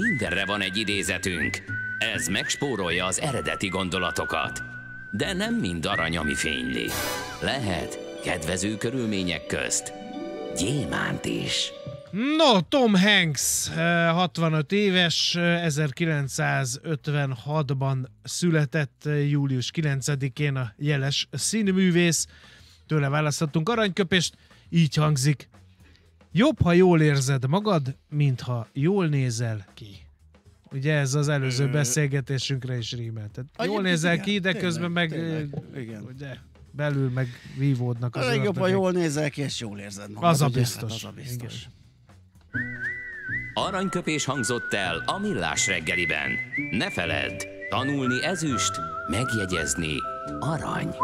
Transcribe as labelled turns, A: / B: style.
A: Mindenre van egy idézetünk. Ez megspórolja az eredeti gondolatokat. De nem mind arany, ami fényli. Lehet kedvező körülmények közt gyémánt is.
B: No, Tom Hanks, eh, 65 éves, eh, 1956-ban született, eh, július 9-én a jeles színművész. Tőle választottunk aranyköpést, így hangzik. Jobb, ha jól érzed magad, mint ha jól nézel ki. Ugye ez az előző
C: Ö,
B: beszélgetésünkre is rímelt. Tehát jól
C: Egyébként
B: nézel
C: igen,
B: ki, de
C: tényleg,
B: közben meg
C: tényleg, igen.
B: ugye, belül meg vívódnak
C: A
B: az
C: legjobb, ha jól nézel ki, és jól érzed magad.
B: Az a
C: ugye?
B: biztos.
C: Hát az a biztos.
B: Igen.
A: Aranyköpés hangzott el a millás reggeliben. Ne feledd, tanulni ezüst, megjegyezni arany.